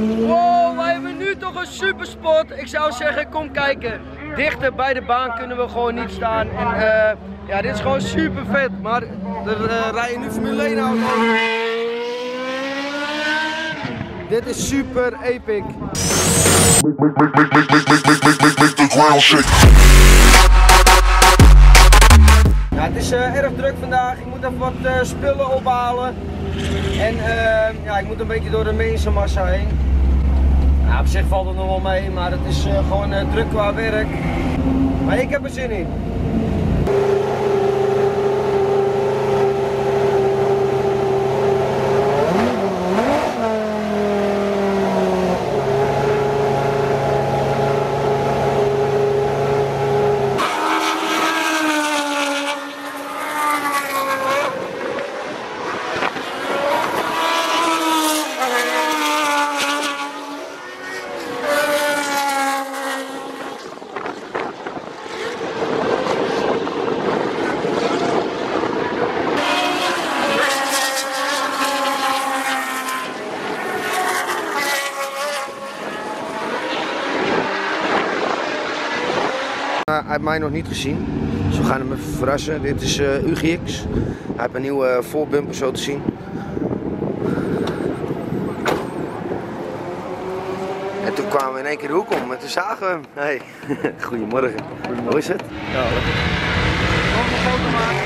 Wow, wij hebben nu toch een superspot. Ik zou zeggen, kom kijken. Dichter bij de baan kunnen we gewoon niet staan. En eh, ja, dit is gewoon super vet. Maar er eh, rijden nu Formule 1 auto's. Dit is super epic. Het is eh, erg druk vandaag. Ik moet even wat eh, spullen ophalen. En eh, ja, ik moet een beetje door de mensenmassa heen. Ja, op zich valt het nog wel mee, maar het is gewoon druk qua werk. Maar ik heb er zin in. Hij heeft mij nog niet gezien. Dus we gaan hem even verrassen. Dit is eh, UGX. Hij heeft een nieuwe eh, voorbumper zo te zien. En toen kwamen we in één keer de hoek om en toen zagen we hem. Hey, goedemorgen. Hoe is het? Ja, een foto maken.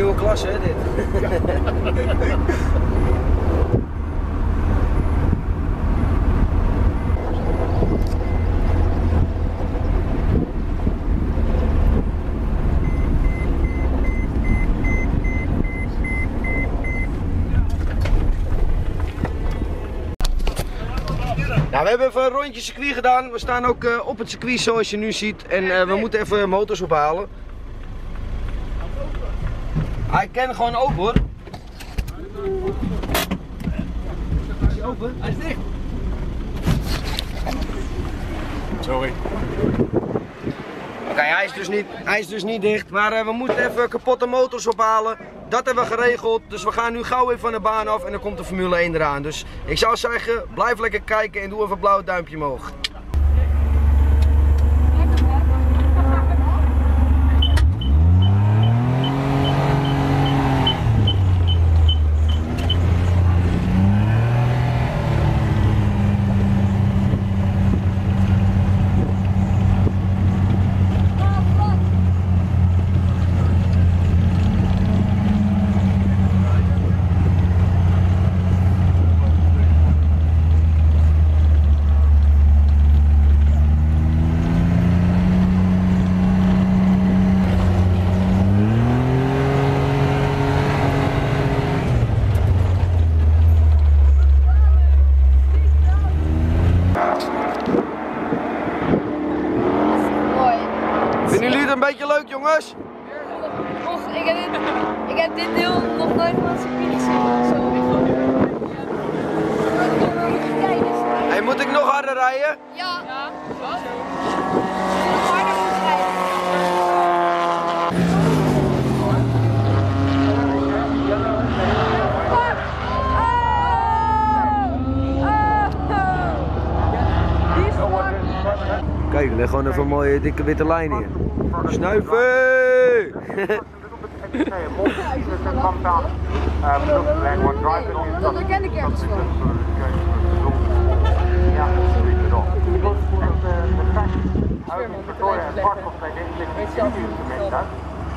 Nieuwe klasse, hè, dit. Nou, we hebben even een rondje circuit gedaan. We staan ook eh, op het circuit zoals je nu ziet. En eh, we moeten even motors ophalen. Hij kan gewoon open hoor. Is hij open? Hij is dicht. Sorry. Oké, hij, is dus niet- hij is dus niet dicht. Maar eh, we moeten even kapotte motors ophalen. Dat hebben we geregeld. Dus we gaan nu gauw weer van de baan af en dan komt de Formule 1 eraan. Dus ik zou zeggen, blijf lekker kijken en doe even een blauw duimpje omhoog. Mooi. Vinden jullie het een beetje leuk jongens? Och, ik, heb dit, dit deel nog nooit van het circuit gezien. Zo. Hey, moet ik nog harder rijden? Ja. ja. Nog harder moeten rijden. Kijk, leg gewoon even een mooie dikke witte lijn hier. Snuiven! Dat herken ik ergens van.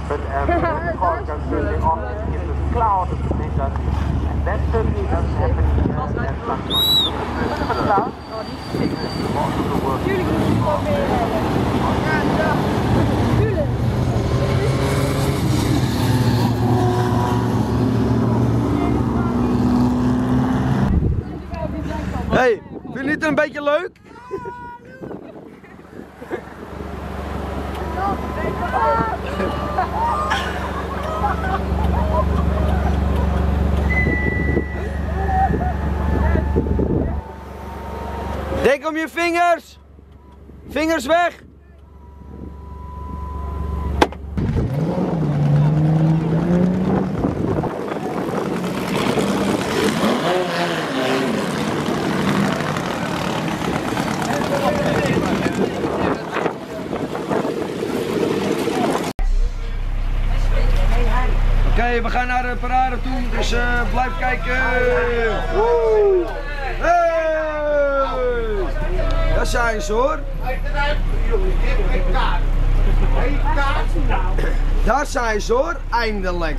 But um, the car goes certainly off in this cloud of meters, and that certainly doesn't happen of cloud. Most of the work Tuurlijk moet je gewoon meer hebben. Ja, ja. Tuurlijk. Hey, vind je het een beetje leuk? Denk om je vingers! Vingers weg! Oké, we gaan naar de parade toe, dus eh, blijf kijken. Woe! Hey! Zijn ze hoor. Daar zijn ze hoor, eindelijk.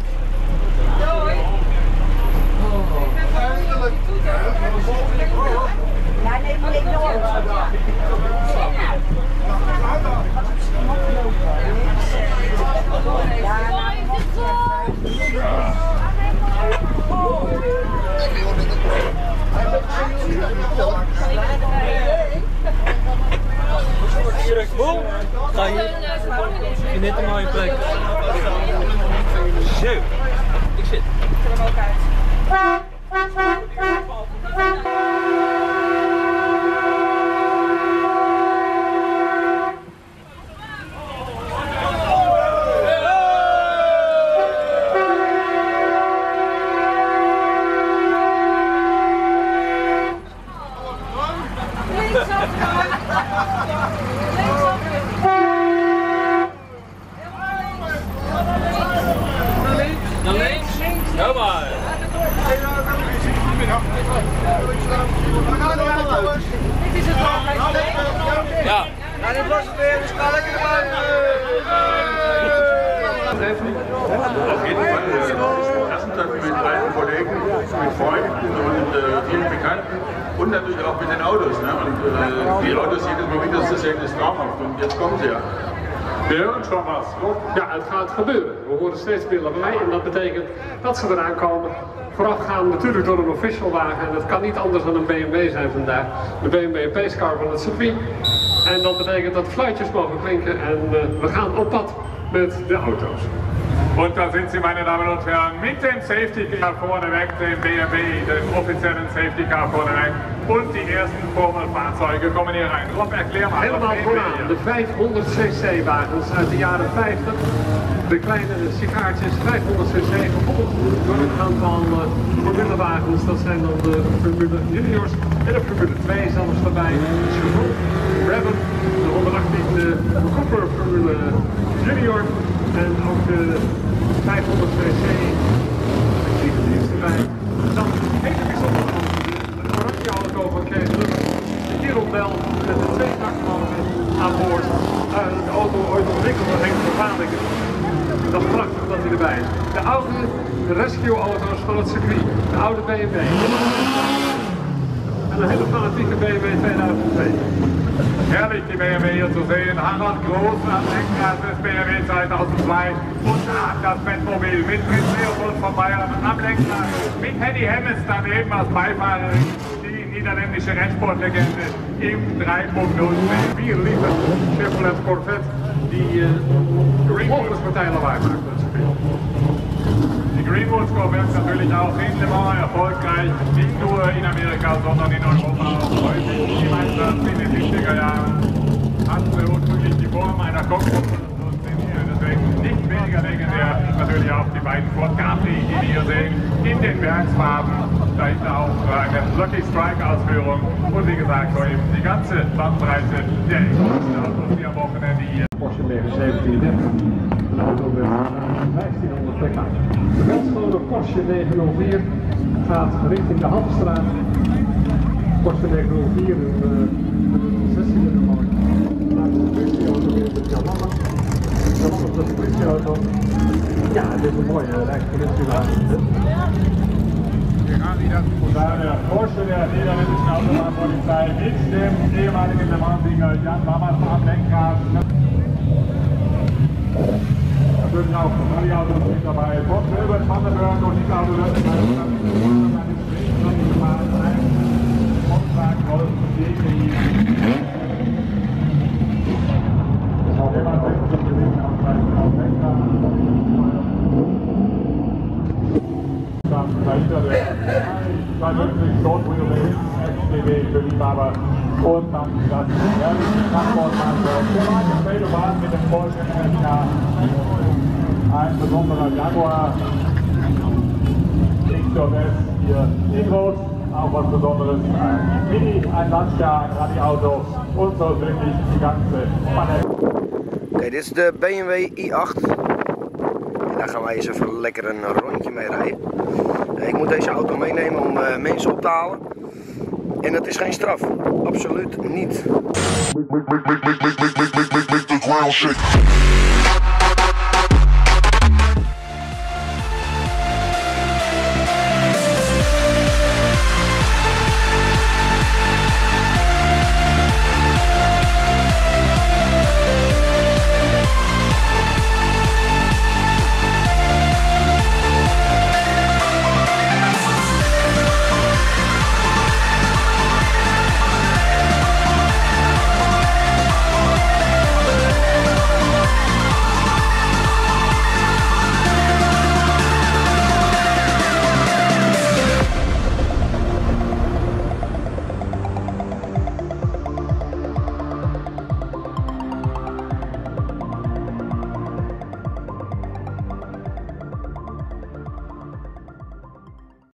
Ga dit een mooie plek. Zo. Ik zit. Naar links. Kom maar. Ja, dit was het weer, dus ga lekker naar buiten. Mit alten Kollegen, mit Freunden und äh, vielen Bekannten und natürlich auch mit den Autos. Ne? Und äh, die Autos jedes Mal wieder zu sehen, ist traumhaft. Und jetzt kommen sie ja. Wat. Ja, het gaat gebeuren. We horen steeds meer lawaai en dat betekent dat ze eraan komen. Voorafgaan natuurlijk door een official wagen en dat kan niet anders dan een BMW zijn vandaag. De BMW Pacecar van het circuit. En dat betekent dat fluitjes mogen klinken en eh, we gaan op pad met de auto's. Und da sind sie, meine Damen und Herren, mit dem Safety Car vorneweg, dem BMW, dem offiziellen Safety Car vorneweg. Und die ersten Formelfahrzeuge kommen hier rein. Rob, erklär mal. Helemaal vooraan, de 500cc wagens uit de jaren 50. De kleine sigaartjes, 500cc, gevolgd door een aantal uh, formulewagens. Dat zijn dan de Formule Juniors en de Formule 2 zelfs erbij. Chevron, Brabham, de 118 Cooper Formule Junior en ook de 500cc. Ik zie het erbij. Dan hele bijzondere auto, de oranje auto van Kees Lubbers. De Girondel met de twee nachtmannen aan boord. Uh, de auto ooit ontwikkeld door Henk van Vaandingen. Dat is prachtig dat hij erbij is. De oude rescue-auto's van het circuit. De oude BMW. En een hele fanatieke BMW 2002. Herrlich, die BMW hier zu sehen. Harald Groß am Lenkrad des BMW 2002 und das Bettmobil mit Prinz Leopold von Bayern am Lenkrad. Mit Henny Hemmes daneben als Beifahrerin. Die niederländische Rennsportlegende im 3.0 Vier liter Chevrolet Corvette die uh, partij lawaai maakt. Greenwood Scorpions natürlich auch in hinten immer erfolgreich, nicht nur in Amerika, sondern in Europa häufig im Einsatz in den 70er Jahren. Absolut ursprünglich die Form einer Cockpit nicht weniger legendär. Natürlich auch die beiden Ford die wir hier sehen, in den Werksfarben. Dahinter auch eine Lucky Strike-Ausführung und wie gesagt, so eben die ganze Bandbreite der Autos, die am Wochenende hier. de auto 1500 pk. De Welscholen Porsche 904 gaat richting de Halfstraat. Porsche 904, een uh, 16 markt. Daar is de politieauto weer met Jalanne. Jalanne op de politieauto. Ja, dit is een mooie uh, de Porsche, der Niederländischen Autobahnpolizei mit dem ehemaligen Le Mans-Sieger eh, Jan Jaguar XJS hier. Ein Mini, so wirklich die Palette. Oké, dit is de BMW i8. En daar gaan wij eens even lekker een rondje mee rijden. Eh, Ik moet deze auto meenemen om eh, mensen op te halen. En dat is geen straf. Absoluut niet.